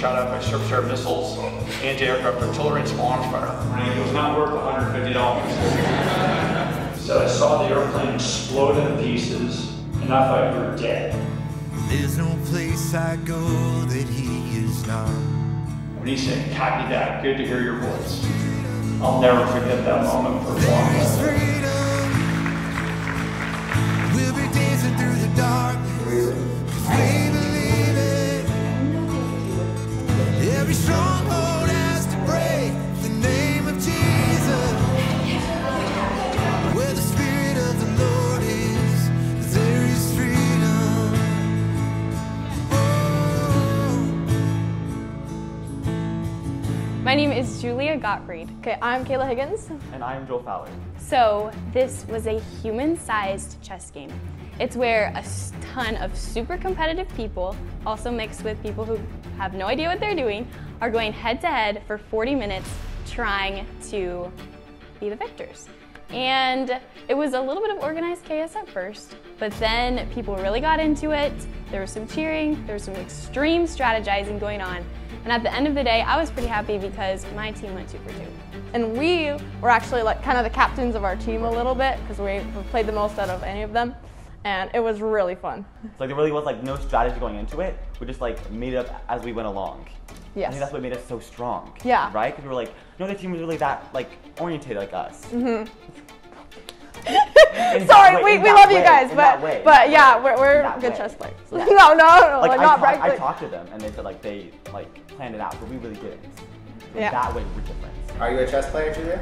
shot out by surface air missiles, anti-aircraft artillery, and some arms fire. It was not worth $150. so I saw the airplane explode into pieces, and I thought you were dead. There's no place I go that he is not. When he said, copy that, good to hear your voice. I'll never forget that moment for long. Freedom. My name is Julia Gottfried. Okay, I'm Kayla Higgins. And I am Joel Fowler. So, this was a human sized chess game. It's where a ton of super competitive people, also mixed with people who have no idea what they're doing, are going head to head for 40 minutes trying to be the victors. And it was a little bit of organized chaos at first, but then people really got into it. There was some cheering, there was some extreme strategizing going on. And at the end of the day, I was pretty happy because my team went two for two. And we were actually like kind of the captains of our team a little bit because we played the most out of any of them. And it was really fun. So like there really was like no strategy going into it. We just like made up as we went along. Yes. I think that's what made us so strong. Yeah. Right? Because we were like, no other team was really that like oriented like us. Mm-hmm. In that Sorry, way- we, we that love you guys, but way. but yeah, we're, we're good way. chess players. Yeah. no, no, no, Like, like, I, not talk- I talked to them and they said like they like planned it out, but we really didn't. So Yeah. That way we're different. Are you a chess player, Julia?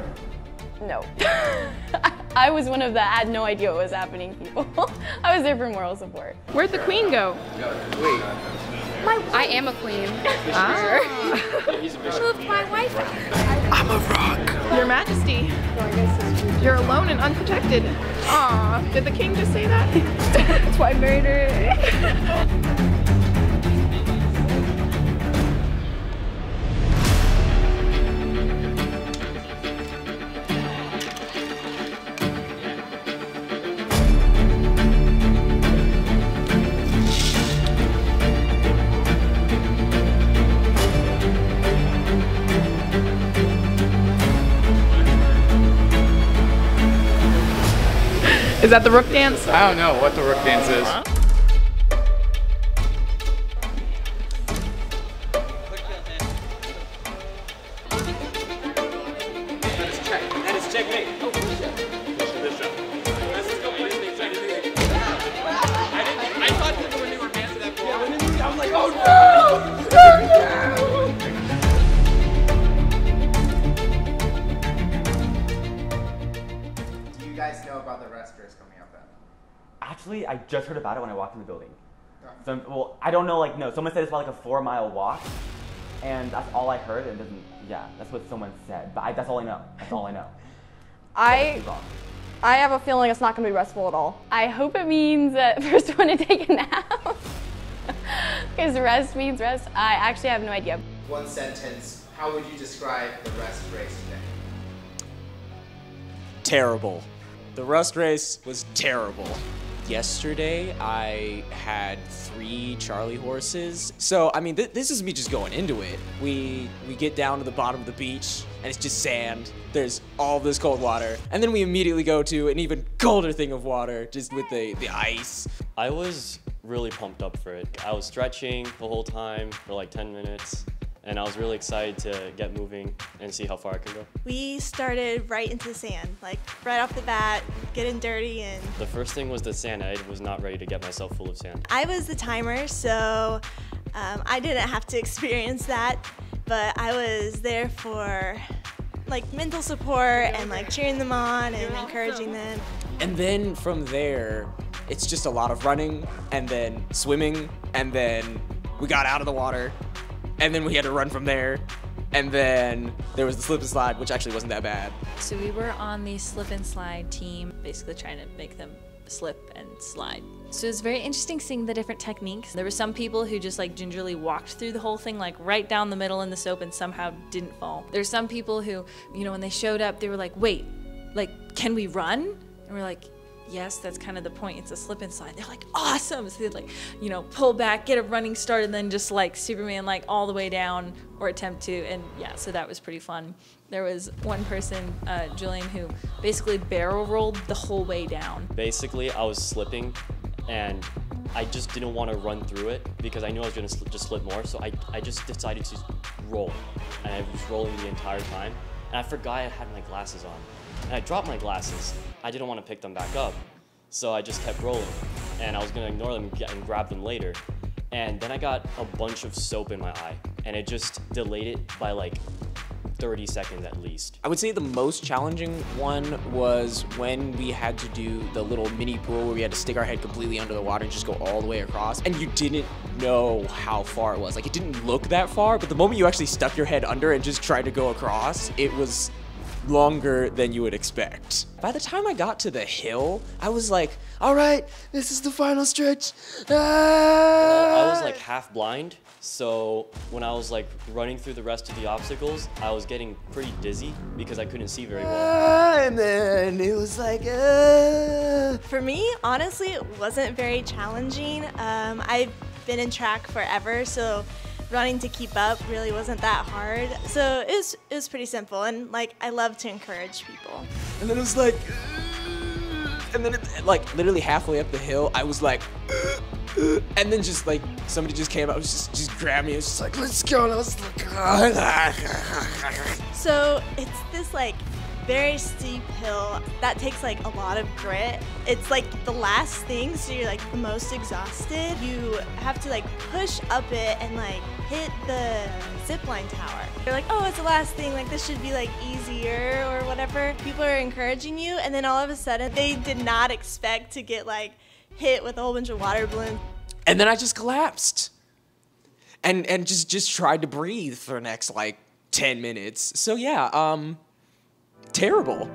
No. I was one of the I had no idea what was happening people. I was there for moral support. Where'd the queen go? Wait. My I am a queen. Ah. Moved my wife. I'm a rock. Your Majesty. You're alone and unprotected. Aw, did the king just say that? That's why I married her. Is that the rook dance? I don't know what the rook dance is. Actually, I just heard about it when I walked in the building. Yeah. So, well, I don't know, like, no, someone said it's about like a four mile walk, and that's all I heard, and it doesn't, yeah, that's what someone said, but I, that's all I know. That's all I know. I Could be wrong. I have a feeling it's not going to be restful at all. I hope it means that first one to take a nap. Because rest means rest. I actually have no idea. One sentence, how would you describe the rest race today? terrible. The rust race was terrible. Yesterday, I had three Charlie horses. So, I mean, th- this is me just going into it. We we get down to the bottom of the beach, and it's just sand. There's all this cold water, and then we immediately go to an even colder thing of water, just with the the ice. I was really pumped up for it. I was stretching the whole time for like 10 minutes, and I was really excited to get moving and see how far I could go. We started right into the sand, like right off the bat, getting dirty, and The first thing was the sand. I was not ready to get myself full of sand. I was the timer, so um, I didn't have to experience that, but I was there for like mental support and like cheering them on and encouraging them. And then from there, it's just a lot of running, and then swimming, and then we got out of the water, and then we had to run from there, and then there was the slip and slide, which actually wasn't that bad. So we were on the slip and slide team, basically trying to make them slip and slide. So it was very interesting seeing the different techniques. There were some people who just like gingerly walked through the whole thing, like right down the middle in the soap and somehow didn't fall. There's some people who, you know, when they showed up, they were like, wait, like, can we run? And we're like, yes, that's kind of the point. It's a slip and slide. They're like, awesome. So they'd like, you know, pull back, get a running start, and then just like Superman, like all the way down or attempt to. And yeah, so that was pretty fun. There was one person, uh, Julian, who basically barrel rolled the whole way down. Basically, I was slipping and I just didn't want to run through it because I knew I was going to just slip more. So I, I just decided to roll. And I was rolling the entire time. And I forgot I had my glasses on. And I dropped my glasses. I didn't want to pick them back up. So I just kept rolling. And I was going to ignore them and, and grab them later. And then I got a bunch of soap in my eye. And it just delayed it by like 30 seconds at least. I would say the most challenging one was when we had to do the little mini pool where we had to stick our head completely under the water and just go all the way across. And you didn't know how far it was. Like, it didn't look that far, but the moment you actually stuck your head under and just tried to go across, it was longer than you would expect. By the time I got to the hill, I was like, all right, this is the final stretch. Well, I was Ah! like half blind, so when I was like running through the rest of the obstacles, I was getting pretty dizzy because I couldn't see very well. Ah, and then it was like, uh, For me, honestly, it wasn't very challenging. Um, I've been in track forever, so running to keep up really wasn't that hard. So it was, it was pretty simple, and like I love to encourage people. and then it was like, uh, and then it, like literally halfway up the hill, I was like, uh, and then just like somebody just came out, was just just grabbed me, it was just like, let's go, and I was like, So it's this like very steep hill that takes like a lot of grit. It's like the last thing, so you're like the most exhausted. You have to like push up it and like hit the zip line tower. You're like, oh, it's the last thing. Like this should be like easier or whatever. People are encouraging you, and then all of a sudden they did not expect to get like hit with a whole bunch of water balloons. and then I just collapsed, and and just just tried to breathe for the next like ten minutes. So yeah, um, terrible.